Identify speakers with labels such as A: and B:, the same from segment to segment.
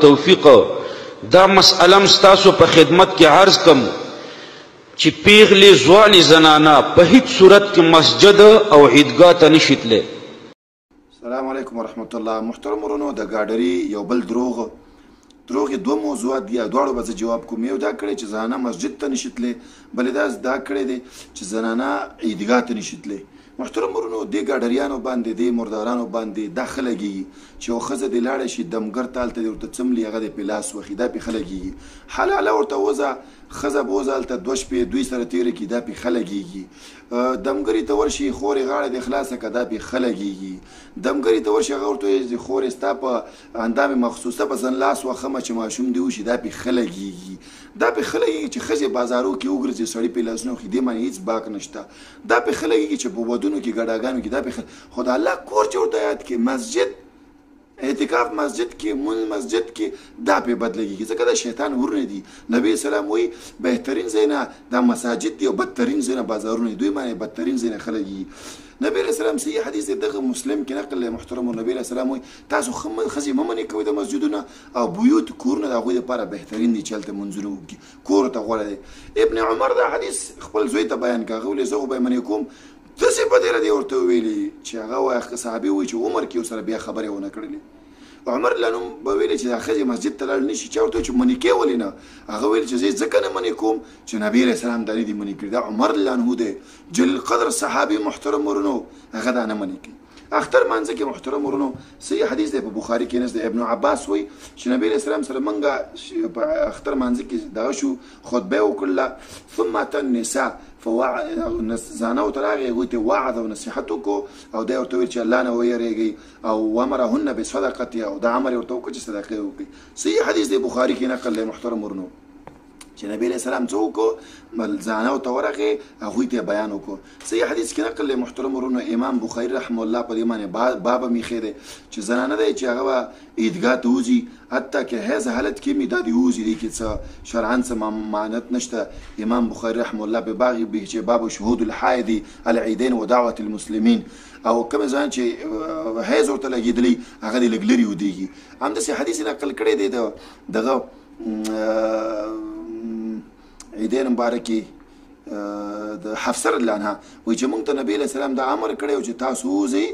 A: توفیق دا مسئلم ستاسو په خدمت کې عرض کم چې پیغلې ځوانې زنانه په هیڅ صورت کې مسجد او عیدګاه ته نشي تللی
B: السلام علیکم ورحمت الله محترم ورونو د ګاډری یو بل دروغ دروغ دوه موضوعات دي دواړو به جواب کوم یو دا کړی چې زنانه مسجد ته نشي تللی بلې دا دا کړی دی چې زنانه عیدګاه ته نشي تللی محترم ورونو دې ګاډریانو باندې دې مردارانو باندې دا ښه لګیږي چې یو ښځه دې لاړه شي دمګر تال ته دې ورته څملي هغه دې پې لاس وخي دا پې ښه لګیږي حلاله ورته وزه ښځه بوزه هلته دوه شپې دوی سره تیرې کړي دا پې ښه لګیږي دمګري ته ورشي خورې غاړه دې خلاصه کړه دا پې ښه لګیږي دمګري ته ورشي هغه ورته وایي چې خورې ستا په اندام مخصوصه به زن لاس وخمه چې ماشوم دې وشي دا پې ښه لګیږي دا پې ښه لګیږي چې ښځې بازارو کې وګرځي سړي پې لاسونه وخي دې باندې هیڅ باک نشته دا په خله کې چې په ودونو کې ګډاګانو کې دا په خله خو د الله کور چې ورته یاد کې مسجد اعتکاف مسجد کې مون مسجد کې دا په بد لګي ځکه دا شیطان ورنه دي نبی سلام وی بهترین زینا دا مساجد دی او بدترین زینا بازارونه دوی معنی بدترین زینا خلګي نبی رسول الله صحیح حدیث دغه مسلم کې نقل له محترم نبی رسول الله تاسو خزي ممنه کوي د مسجدونو او بيوت کورونه د غوي لپاره بهترین دي چلته منځونه وکړي کور ته غوره دی ابن عمر دا حدیث خپل زوی ته بیان کاغه ولې زه خو به منې کوم د څه په دې دی ورته ویلي چې هغه وایي که صحابي وایي چې عمر کې سره بیا خبرې ونه کړلې عمر لنو به ویل چې دا خځې مسجد ته لاړ نشي چا ورته چې منې کې ولې نه هغه ویل چې زه ځکه نه منې کوم چې نبی علیه السلام دا نه دي منې کړي دا عمر لنو دی جل قدر صحابي محترم ورنو هغه دا نه منې کوي اختر مانځه کې محترم ورونو صحیح حدیث دی په بخاری کې نس دی ابن عباس وای چې نبی رسول الله سره منګه په اختر مانځه کې دا شو خطبه وکړه ثم النساء فوعد زانو تراغه هو ته وعد او نصيحت کو او دا ورته چې الله نه ويریږي او ومرهن بصدقه او دا امر ورته کو چې صدقه وکړي صحیح حدیث دی بخاری کې نقل له محترم ورونو چې نبی علیہ السلام څه وکړو بل ځانو ته ورغه هغه ته بیان وکړو صحیح حدیث کې نقل له محترم ورونو امام بخاری رحم الله په دې معنی باب می خیره چې زنانه دی چې هغه عیدګاه ته وځي حتی کې هیڅ حالت کې می د دې وځي دي کې څه شرعاً څه معنات نشته امام بخاری رحم الله په باغ به چې باب شهود الحائض العیدین ودعوه المسلمین او کوم ځان چې هیڅ ورته لګیدلی هغه لګلری ودیږي هم د حدیث نقل کړي دی دغه عیدین مبارکي د حفصه رضی الله عنها وایي چې موږ ته نبی له سلام دا امر کړی او چې تاسو وځي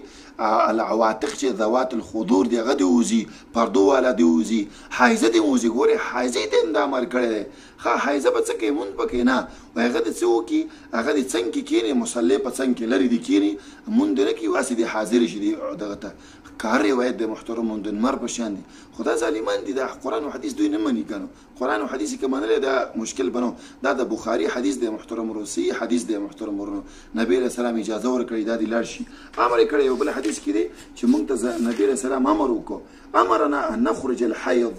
B: العواتق چې ذوات الخضور دی غدي وځي پردو والا دی وځي حایزه دی وځي ګوره حایزه ته دا امر کړی دی ها حایزه به څه کوي مونږ پکې نه وای غدي څه وکي هغه دې څنګه کې کینی مصلی په څنګه کې لري دي کینی مونږ دې نه کی واسي دې حاضر شي دغه ته ښکاره روایت دی محترمون د نمر په شان دي خو دا ظالمان دي دا قرآن او حدیث دوی نه مني کنه قرآن او حدیث که منلی دا مشکل بنو دا د بخاري حدیث دی محترم ورو صحیح حدیث دی محترم ورونو نبی علیه السلام اجازه ورکړې دا دی لاړ شي امر یې کړی یو بل حدیث کې دی چې موږ ته نبی علیه السلام امر وکړو امرنا ان نخرج الحیض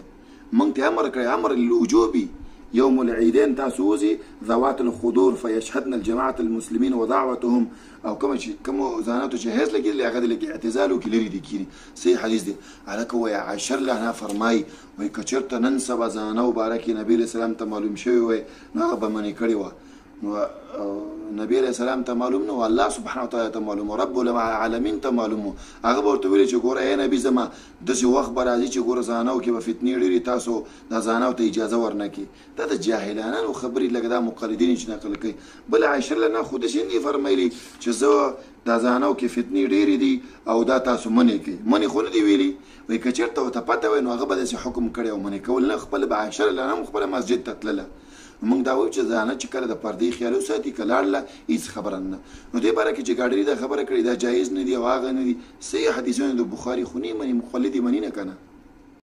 B: موږ ته امر کړی امر الوجوبي يوم العيدين تاسوزي ذوات الخدور فيشهدن الجماعة المسلمين ودعوتهم او کوم چې کوم ځاناتو چې هیڅ لګي هغه د لګي اعتزال او کې لري دي کینی صحیح حدیث دی الکه وای عشر له نه فرمای وای کچرته نن سبا ځانو بارکه نبی له سلام ته معلوم شوی وای نو هغه به منی کړی و نو نبی له سلام ته معلوم نو الله سبحانه وتعالى ته معلوم رب العالمین ته معلوم هغه ورته ویل چې ګوره اے نبی زما د څه وخت برازي چې ګوره ځانو کې به فتنې لري تاسو د ځانو ته اجازه ورنکې دا د جاهلانانو خبری لکه دا مقلدین چې نقل کوي بل عائشه الله نه خود شي نه فرمایلی چې زه دا ځانو کې فتنې ډېرې دي او دا تاسو منې کوي منې خو نه دی ویلي وای کچرته ته پته وای نو هغه به داسې حکم کړی او منې کول نه خپل به عائشه الله هم خپل مسجد ته تلله موږ دا وایو چې ځانه چې کله د پردې خیال وساتي که لاړله هیڅ خبره نه نو دې باره کې چې ګاډري دا خبره کړې دا جایز نه دي او هغه نه دي صحیح حدیثونه د بخاري خو نه مني مقلدي مني نه که نه